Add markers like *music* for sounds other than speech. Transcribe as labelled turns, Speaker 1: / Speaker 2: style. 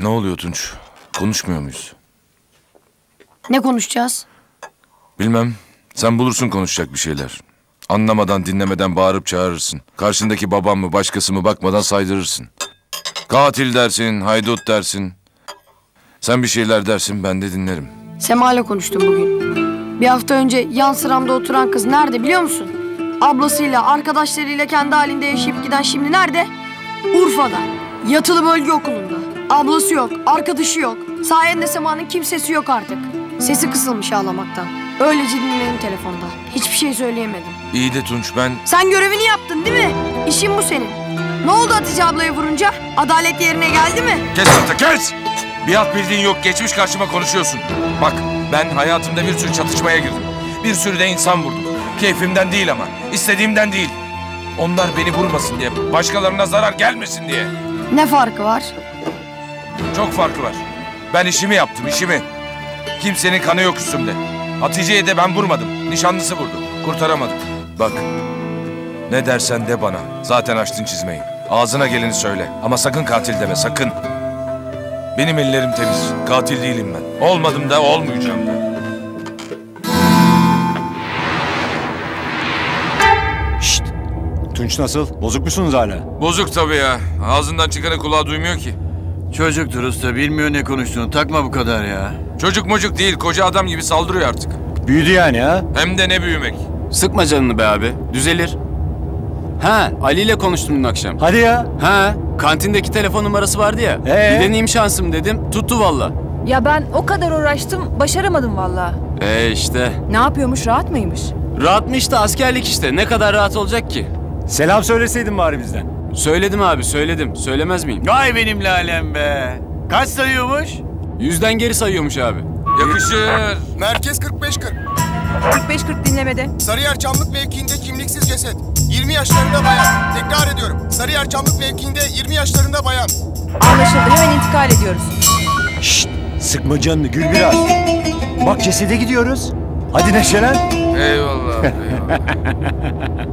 Speaker 1: Ne oluyor Tunç? Konuşmuyor muyuz?
Speaker 2: Ne konuşacağız?
Speaker 1: Bilmem. Sen bulursun konuşacak bir şeyler. Anlamadan dinlemeden bağırıp çağırırsın. Karşındaki babam mı başkası mı bakmadan saydırırsın. Katil dersin, haydut dersin. Sen bir şeyler dersin ben de dinlerim.
Speaker 2: Sema'yla konuştum bugün. Bir hafta önce yan sıramda oturan kız nerede biliyor musun? Ablasıyla, arkadaşlarıyla kendi halinde yaşayıp giden şimdi nerede? Urfa'da. Yatılı bölge okulunda. Ablası yok, arkadaşı yok. Sayende Sema'nın kimsesi yok artık. Sesi kısılmış ağlamaktan. Öylece dinledim telefonda. Hiçbir şey söyleyemedim.
Speaker 1: İyi de Tunç ben...
Speaker 2: Sen görevini yaptın değil mi? İşin bu senin. Ne oldu Hatice ablaya vurunca? Adalet yerine geldi mi?
Speaker 1: Kes artık kes! Bir alt bildiğin yok geçmiş karşıma konuşuyorsun. Bak ben hayatımda bir sürü çatışmaya girdim. Bir sürü de insan vurdum. Keyfimden değil ama. istediğimden değil. Onlar beni vurmasın diye. Başkalarına zarar gelmesin diye.
Speaker 2: Ne farkı var?
Speaker 1: Çok farkı var. Ben işimi yaptım, işimi. Kimsenin kanı yok üstümde. Hatice'ye de ben vurmadım. Nişanlısı vurdu. Kurtaramadık. Bak, ne dersen de bana. Zaten açtın çizmeyi. Ağzına geleni söyle. Ama sakın katil deme, sakın. Benim ellerim temiz. Katil değilim ben. Olmadım da olmayacağım da.
Speaker 3: Tunç nasıl? Bozuk musunuz hala?
Speaker 1: Bozuk tabii ya. Ağzından çıkanı kulağı duymuyor ki.
Speaker 4: Çocuktur usta bilmiyor ne konuştuğunu takma bu kadar ya.
Speaker 1: Çocuk mocuk değil, koca adam gibi saldırıyor artık.
Speaker 3: Büyüdü yani ha?
Speaker 1: Hem de ne büyümek.
Speaker 5: Sıkma canını be abi. Düzelir. Ha, Ali ile konuştum dün akşam.
Speaker 3: Hadi ya.
Speaker 5: Ha, kantindeki telefon numarası vardı ya.
Speaker 3: Ee?
Speaker 5: Bir deneyeyim şansım dedim. Tuttu valla.
Speaker 6: Ya ben o kadar uğraştım, başaramadım valla.
Speaker 5: E işte.
Speaker 6: Ne yapıyormuş, rahat mıymış?
Speaker 5: Rahatmış da askerlik işte. Ne kadar rahat olacak ki?
Speaker 3: Selam söyleseydin bari bizden.
Speaker 5: Söyledim abi söyledim. Söylemez miyim?
Speaker 4: Vay benim lalem be. Kaç sayıyormuş?
Speaker 5: Yüzden geri sayıyormuş abi.
Speaker 1: Yakışır.
Speaker 7: Merkez 45-40.
Speaker 6: 45-40 dinlemede.
Speaker 7: Sarıyer Çamlık mevkiinde kimliksiz ceset. 20 yaşlarında bayan. Tekrar ediyorum. Sarıyer Çamlık mevkiinde 20 yaşlarında bayan.
Speaker 6: Anlaşıldı, hemen intikal ediyoruz.
Speaker 3: Şşt! Sıkma canını gül biraz. Bak cesede gidiyoruz. Hadi neşelen.
Speaker 1: Eyvallah. eyvallah. *laughs*